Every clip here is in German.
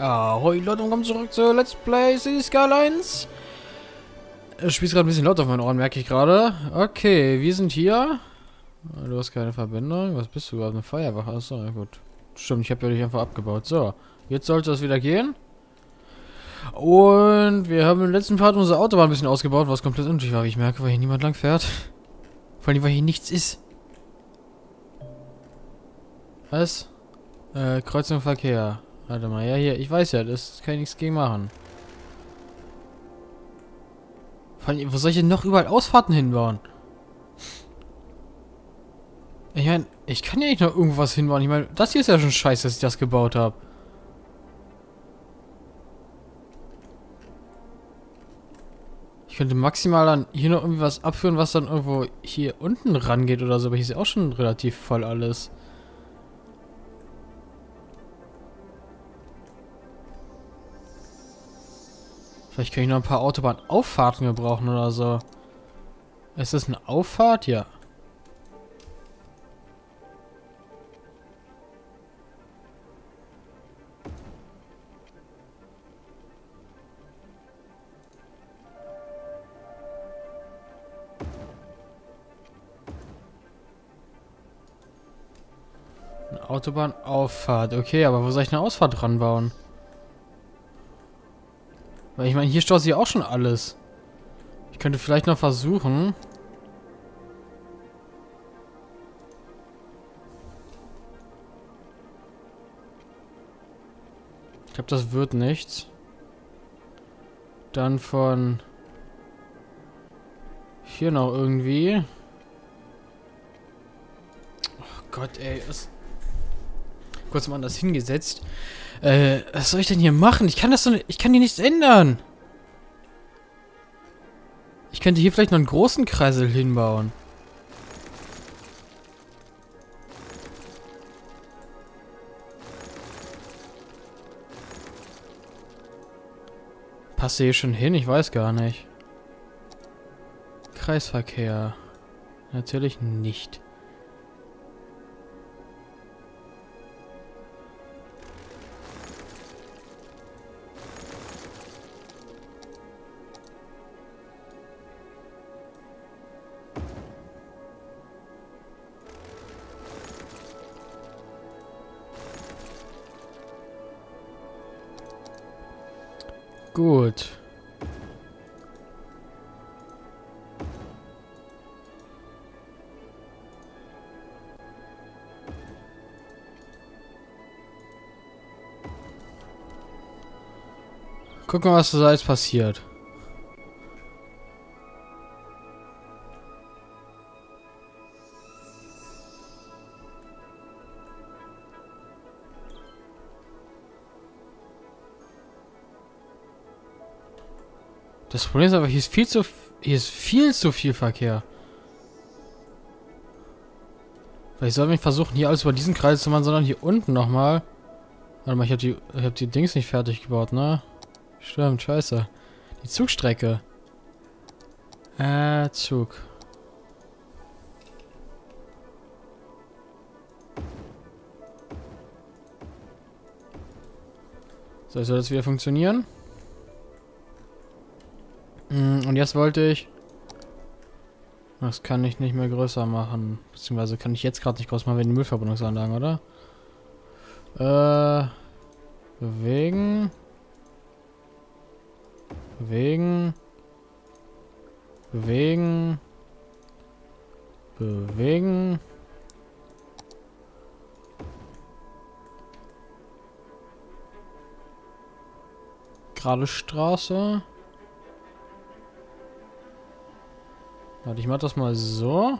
Ahoi Leute und kommt zurück zu Let's Play City Skylines. Du spielst gerade ein bisschen laut auf meinen Ohren, merke ich gerade. Okay, wir sind hier. Du hast keine Verbindung. Was bist du gerade? Eine Feuerwache? Achso, ja gut. Stimmt, ich habe ja dich einfach abgebaut. So, jetzt sollte das wieder gehen. Und wir haben im letzten Part unsere Autobahn ein bisschen ausgebaut, was komplett unnötig war, wie ich merke, weil hier niemand lang fährt. Vor allem, weil hier nichts ist. Was? Äh, Kreuzung Verkehr. Warte mal, ja hier, ich weiß ja, das kann ich nichts gegen machen. Vor allem, wo soll ich denn noch überall Ausfahrten hinbauen? Ich meine, ich kann ja nicht noch irgendwas hinbauen. Ich meine, das hier ist ja schon scheiße, dass ich das gebaut habe. Ich könnte maximal dann hier noch irgendwie was abführen, was dann irgendwo hier unten rangeht oder so. Aber hier ist ja auch schon relativ voll alles. Vielleicht kann ich noch ein paar Autobahnauffahrten gebrauchen oder so. Ist das eine Auffahrt? Ja. Eine Autobahnauffahrt. Okay, aber wo soll ich eine Ausfahrt dran bauen? Weil ich meine, hier staut sich auch schon alles. Ich könnte vielleicht noch versuchen. Ich glaube, das wird nichts. Dann von hier noch irgendwie. Oh Gott, ey. Kurz mal anders hingesetzt. Äh, was soll ich denn hier machen? Ich kann das so nicht, ich kann hier nichts ändern. Ich könnte hier vielleicht noch einen großen Kreisel hinbauen. Passt hier schon hin? Ich weiß gar nicht. Kreisverkehr. Natürlich nicht. Gut. Gucken, was da jetzt passiert. Problem ist aber, hier ist viel zu hier ist viel zu viel Verkehr. Vielleicht soll ich versuchen, hier alles über diesen Kreis zu machen, sondern hier unten nochmal. Warte mal, ich habe die, hab die Dings nicht fertig gebaut, ne? Stimmt, scheiße. Die Zugstrecke. Äh, Zug. So, soll das wieder funktionieren? Mm, und jetzt wollte ich... Das kann ich nicht mehr größer machen. Beziehungsweise kann ich jetzt gerade nicht größer machen, wenn die Müllverbindungsanlagen, oder? Äh... Bewegen... Bewegen... Bewegen... Bewegen... Gerade Straße. Warte, ich mach das mal so.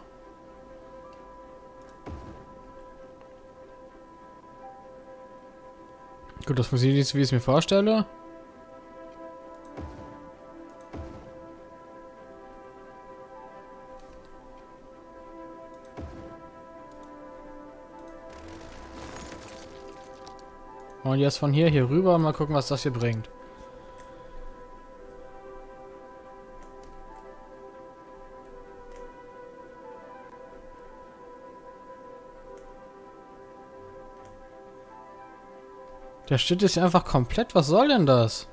Gut, das funktioniert nicht so, wie ich es mir vorstelle. Und jetzt von hier hier rüber mal gucken, was das hier bringt. Der ist ja einfach komplett. Was soll denn das?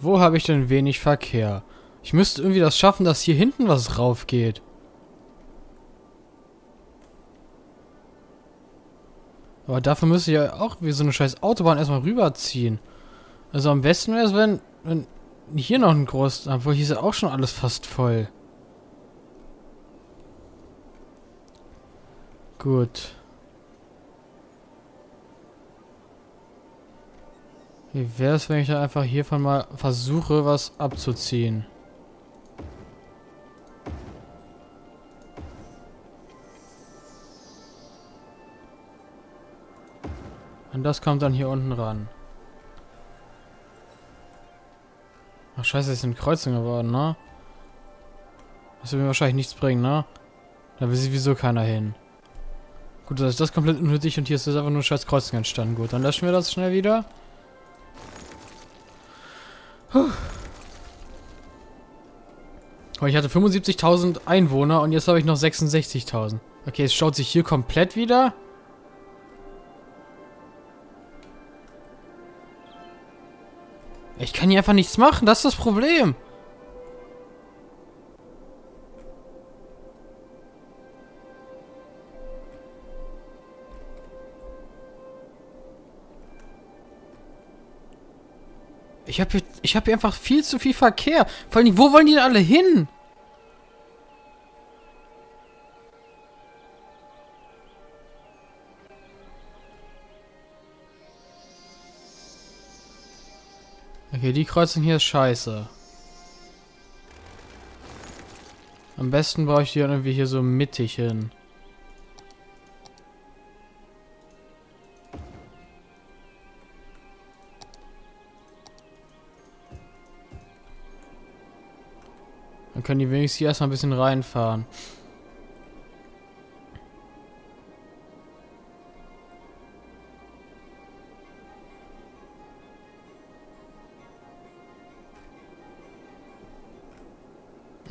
Wo habe ich denn wenig Verkehr? Ich müsste irgendwie das schaffen, dass hier hinten was rauf geht. Aber dafür müsste ich ja auch wie so eine scheiß Autobahn erstmal rüberziehen. Also am besten wäre es, wenn, wenn hier noch ein groß... Obwohl hier ist ja auch schon alles fast voll. Gut. Wie wäre es, wenn ich da einfach hiervon mal versuche, was abzuziehen? Das kommt dann hier unten ran. Ach scheiße, es sind Kreuzungen geworden, ne? Das wird mir wahrscheinlich nichts bringen, ne? Da will sowieso keiner hin. Gut, das ist das komplett unnötig und hier ist einfach nur scheiß Kreuzung entstanden. Gut, dann löschen wir das schnell wieder. Puh. Ich hatte 75.000 Einwohner und jetzt habe ich noch 66.000. Okay, es schaut sich hier komplett wieder. Ich kann hier einfach nichts machen, das ist das Problem. Ich habe hier, hab hier einfach viel zu viel Verkehr. Vor allem, wo wollen die denn alle hin? Okay, die Kreuzung hier ist scheiße. Am besten baue ich die irgendwie hier so mittig hin. Dann können die wenigstens hier erstmal ein bisschen reinfahren.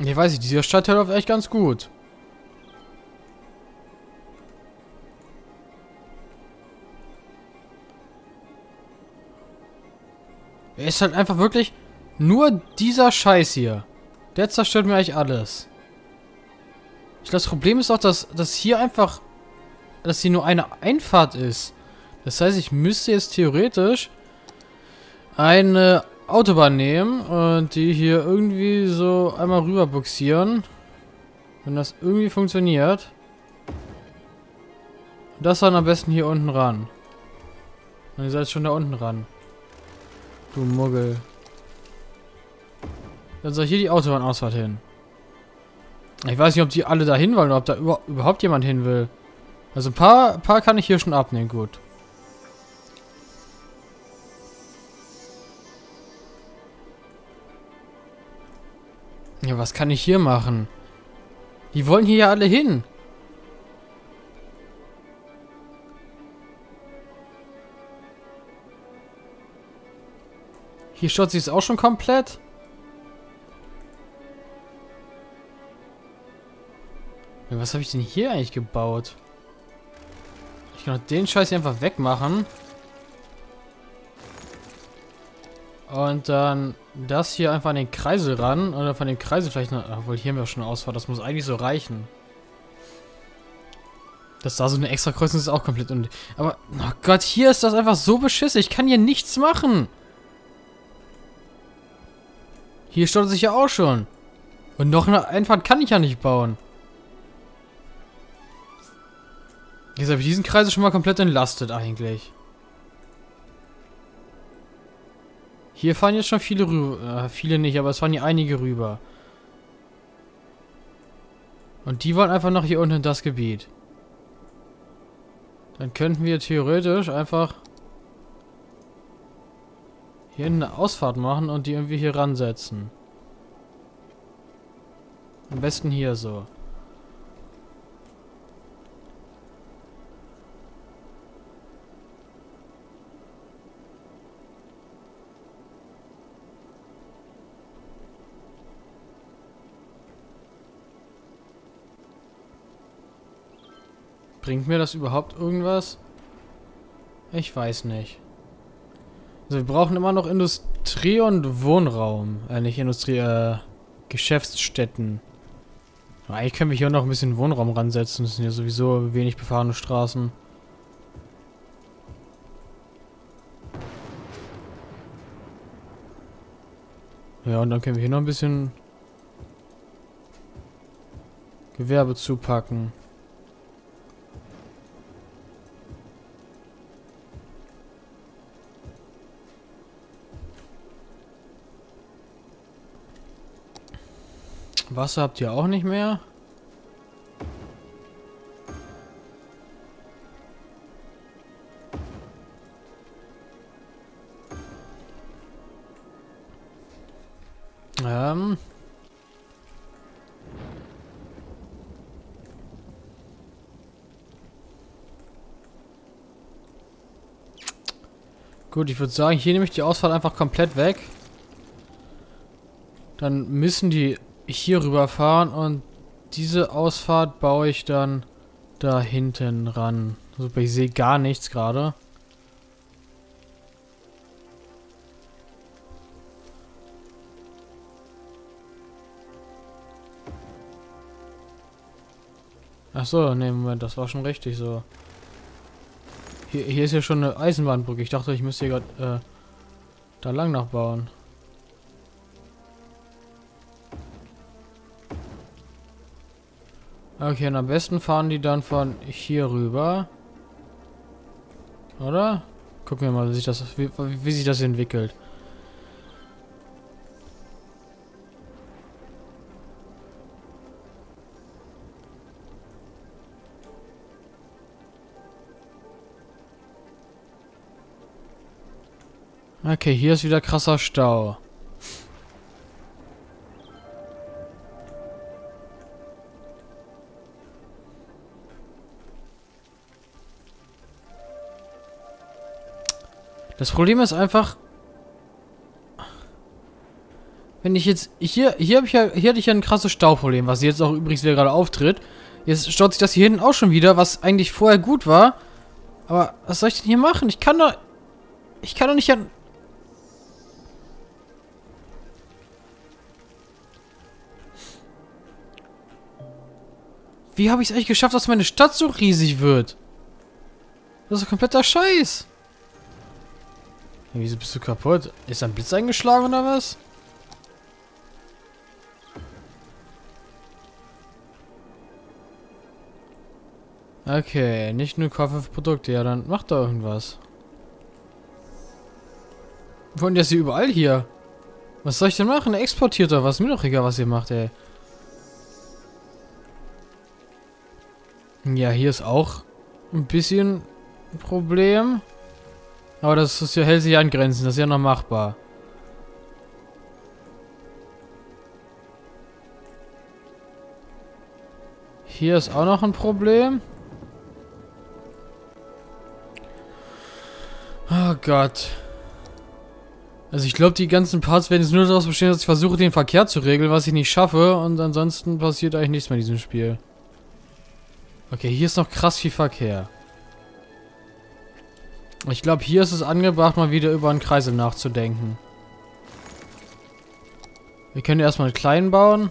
Ich weiß nicht, dieser Stadtteil läuft echt ganz gut. Er ist halt einfach wirklich nur dieser Scheiß hier. Der zerstört mir eigentlich alles. Ich glaube, das Problem ist auch, dass, dass hier einfach, dass hier nur eine Einfahrt ist. Das heißt, ich müsste jetzt theoretisch eine Autobahn nehmen und die hier irgendwie so einmal rüber buxieren. Wenn das irgendwie funktioniert. Das dann am besten hier unten ran. Und ihr seid schon da unten ran. Du Muggel. Dann soll hier die Autobahnausfahrt hin. Ich weiß nicht, ob die alle da hin wollen oder ob da über überhaupt jemand hin will. Also ein paar, paar kann ich hier schon abnehmen, gut. Ja, was kann ich hier machen? Die wollen hier ja alle hin. Hier schaut sie es auch schon komplett. Was habe ich denn hier eigentlich gebaut? Ich kann doch den Scheiß hier einfach wegmachen. Und dann das hier einfach an den Kreisel ran. Oder von dem Kreisel vielleicht noch... Obwohl, hier haben wir schon Ausfahrt. Das muss eigentlich so reichen. Das da so eine extra Kreuzung ist auch komplett und Aber, oh Gott, hier ist das einfach so beschissen. Ich kann hier nichts machen. Hier stört sich ja auch schon. Und noch eine Einfahrt kann ich ja nicht bauen. Jetzt habe ich diesen Kreis schon mal komplett entlastet eigentlich. Hier fahren jetzt schon viele rüber. Äh, viele nicht, aber es fahren hier einige rüber. Und die wollen einfach noch hier unten in das Gebiet. Dann könnten wir theoretisch einfach hier eine Ausfahrt machen und die irgendwie hier ransetzen. Am besten hier so. Bringt mir das überhaupt irgendwas? Ich weiß nicht. Also wir brauchen immer noch Industrie und Wohnraum. Äh, nicht Industrie, äh, Geschäftsstätten. eigentlich können wir hier noch ein bisschen Wohnraum ransetzen. Das sind ja sowieso wenig befahrene Straßen. Ja, und dann können wir hier noch ein bisschen Gewerbe zupacken. Wasser habt ihr auch nicht mehr? Ähm. Gut, ich würde sagen, hier nehme ich die Ausfahrt einfach komplett weg. Dann müssen die hier rüber fahren und diese Ausfahrt baue ich dann da hinten ran. Super, ich sehe gar nichts gerade. Ach so, ne, Moment, das war schon richtig so. Hier, hier ist ja schon eine Eisenbahnbrücke. Ich dachte, ich müsste hier gerade äh, da lang nachbauen. Okay, und am besten fahren die dann von hier rüber. Oder? Gucken wir mal, wie sich das, wie, wie sich das entwickelt. Okay, hier ist wieder krasser Stau. Das Problem ist einfach, wenn ich jetzt hier hier habe ich ja hier hatte ich ja ein krasses Stauproblem, was jetzt auch übrigens wieder gerade auftritt. Jetzt staut sich das hier hinten auch schon wieder, was eigentlich vorher gut war. Aber was soll ich denn hier machen? Ich kann doch ich kann doch nicht an Wie habe ich es eigentlich geschafft, dass meine Stadt so riesig wird? Das ist kompletter Scheiß. Wieso bist du kaputt? Ist ein Blitz eingeschlagen oder was? Okay, nicht nur Koffer für Produkte. Ja, dann macht da irgendwas. Wollen das hier überall hier? Was soll ich denn machen? Exportiert oder was? Mir doch egal, was ihr macht, ey. Ja, hier ist auch ein bisschen ein Problem. Aber das ist ja hält sich an Grenzen, das ist ja noch machbar. Hier ist auch noch ein Problem. Oh Gott. Also ich glaube, die ganzen Parts werden jetzt nur daraus bestehen, dass ich versuche, den Verkehr zu regeln, was ich nicht schaffe. Und ansonsten passiert eigentlich nichts mehr in diesem Spiel. Okay, hier ist noch krass viel Verkehr. Ich glaube, hier ist es angebracht, mal wieder über einen Kreisel nachzudenken. Wir können erstmal einen kleinen bauen.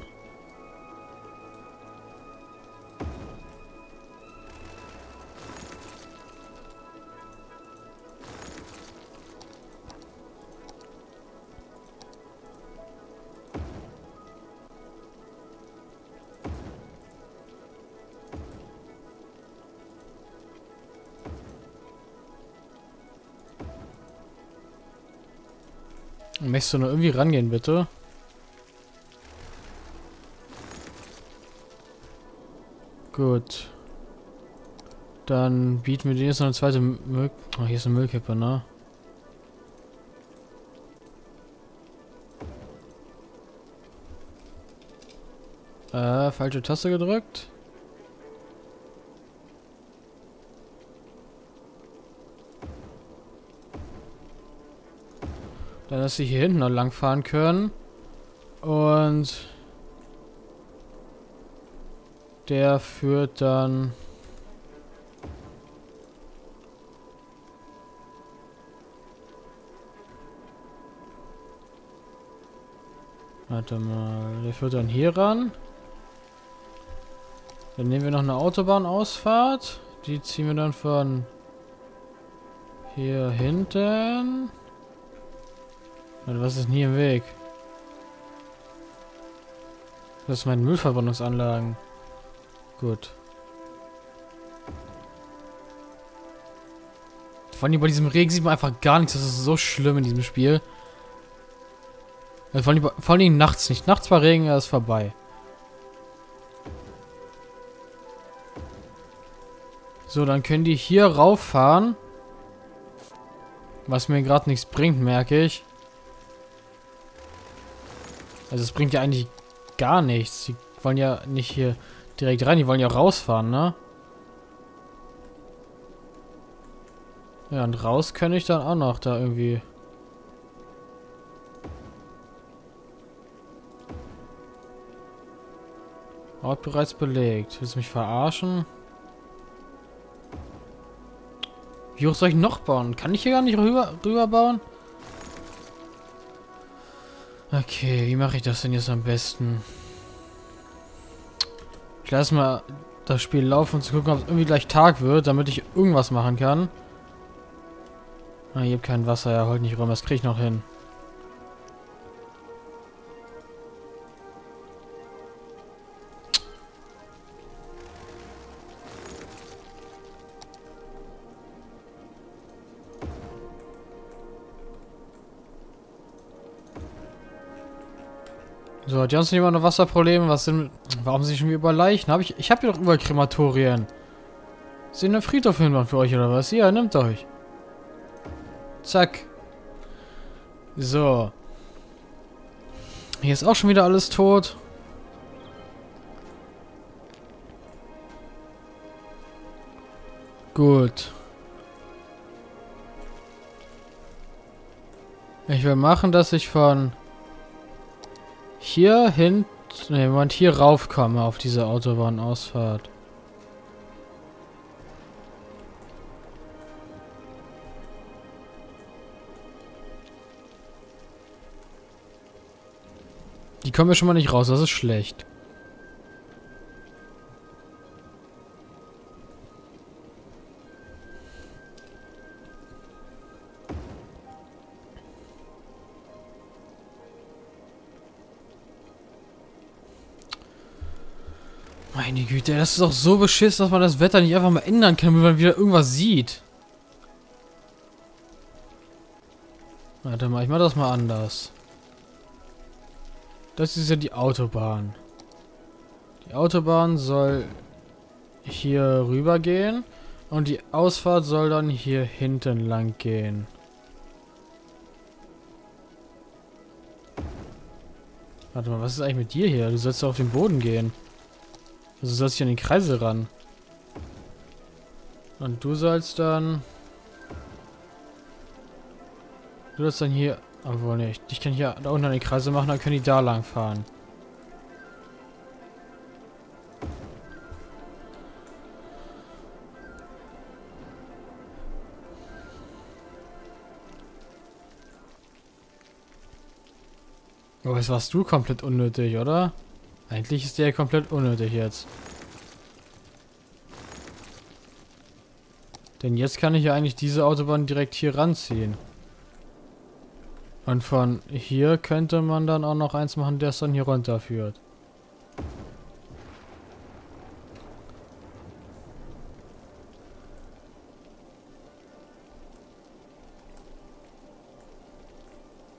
Möchtest du noch irgendwie rangehen, bitte? Gut. Dann bieten wir dir jetzt noch eine zweite Müll... Oh, hier ist eine Müllkippe, ne? Äh, falsche Taste gedrückt. Dass sie hier hinten noch lang fahren können. Und der führt dann Warte mal, der führt dann hier ran. Dann nehmen wir noch eine Autobahnausfahrt. Die ziehen wir dann von hier hinten. Warte, was ist denn hier im Weg? Das ist meine Müllverbrennungsanlagen. Gut. Vor allem bei diesem Regen sieht man einfach gar nichts. Das ist so schlimm in diesem Spiel. Also vor, allem, vor allem nachts nicht. Nachts war Regen, ist vorbei. So, dann können die hier rauffahren. Was mir gerade nichts bringt, merke ich. Also es bringt ja eigentlich gar nichts. Die wollen ja nicht hier direkt rein, die wollen ja rausfahren, ne? Ja, und raus kann ich dann auch noch da irgendwie... Ort bereits belegt. Willst du mich verarschen? Wie hoch soll ich noch bauen? Kann ich hier gar nicht rüber, rüber bauen? Okay, wie mache ich das denn jetzt am besten? Ich lasse mal das Spiel laufen, um zu gucken, ob es irgendwie gleich Tag wird, damit ich irgendwas machen kann. Ah, hier habt kein Wasser, ja, holt nicht rum, das kriege ich noch hin. So, hat Johnson jemand noch Wasserprobleme? Was sind. Warum sind schon wieder über Leichen? Hab ich. Ich habe hier doch über Krematorien. Sind eine Friedhof hinbauen für euch oder was? Ja, nimmt euch. Zack. So. Hier ist auch schon wieder alles tot. Gut. Ich will machen, dass ich von hier hin... Ne, Moment, hier raufkomme auf diese Autobahnausfahrt. Die kommen ja schon mal nicht raus, das ist schlecht. Meine Güte, das ist doch so beschissen, dass man das Wetter nicht einfach mal ändern kann, wenn man wieder irgendwas sieht. Warte mal, ich mach das mal anders. Das ist ja die Autobahn. Die Autobahn soll hier rüber gehen und die Ausfahrt soll dann hier hinten lang gehen. Warte mal, was ist eigentlich mit dir hier? Du sollst doch auf den Boden gehen. Also sollst du an den Kreisel ran. Und du sollst dann... Du sollst dann hier... Obwohl, ne, ich kann hier da unten an den Kreisel machen, dann können die da lang fahren. Aber jetzt warst du komplett unnötig, oder? Eigentlich ist der komplett unnötig jetzt. Denn jetzt kann ich ja eigentlich diese Autobahn direkt hier ranziehen. Und von hier könnte man dann auch noch eins machen, das dann hier runterführt.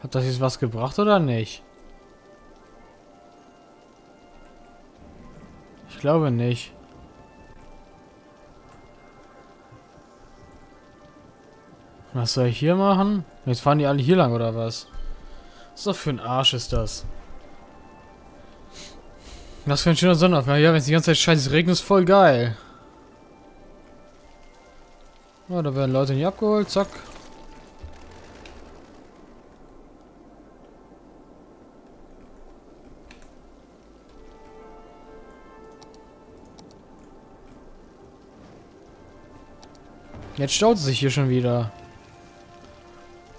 Hat das jetzt was gebracht oder nicht? Glaube nicht. Was soll ich hier machen? Jetzt fahren die alle hier lang, oder was? Was doch für ein Arsch ist das? Was für ein schöner Sonnenaufgang. Ja, wenn es die ganze Zeit scheiße regnet, ist voll geil. Oh, da werden Leute nicht abgeholt. Zack. Jetzt staut es sich hier schon wieder.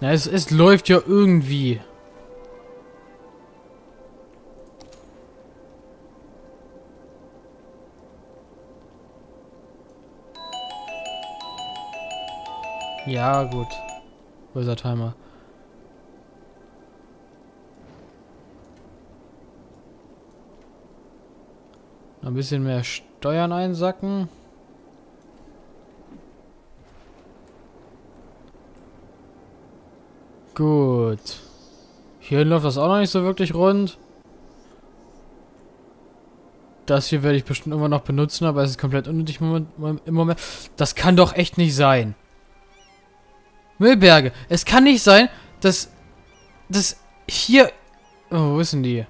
Ja, es, es läuft ja irgendwie. Ja, gut. Wo ist der Timer? Ein bisschen mehr Steuern einsacken. Gut. Hier läuft das auch noch nicht so wirklich rund. Das hier werde ich bestimmt immer noch benutzen, aber es ist komplett unnötig im Moment. Das kann doch echt nicht sein. Müllberge. Es kann nicht sein, dass... dass hier... Oh, wo ist denn die?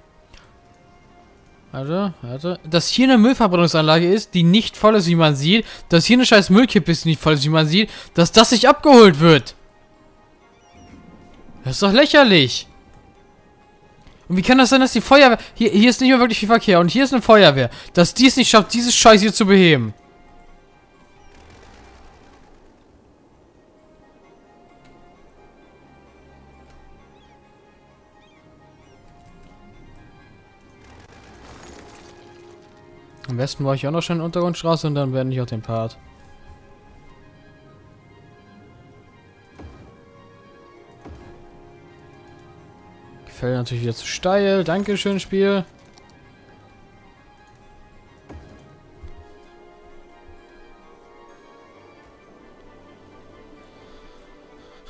Warte, warte. Dass hier eine Müllverbrennungsanlage ist, die nicht voll ist, wie man sieht. Dass hier eine scheiß Müllkippe ist, die nicht voll ist, wie man sieht. Dass das nicht abgeholt wird. Das ist doch lächerlich. Und wie kann das sein, dass die Feuerwehr... Hier, hier ist nicht mehr wirklich viel Verkehr und hier ist eine Feuerwehr. Dass die es nicht schafft, dieses Scheiß hier zu beheben. Am besten mache ich auch noch schnell eine Untergrundstraße und dann werde ich auch den Part. Gefällt natürlich wieder zu steil. Dankeschön, Spiel.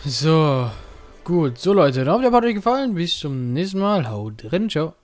So. Gut. So, Leute. Dann hoffe, der Part euch gefallen. Bis zum nächsten Mal. Haut drin. Ciao.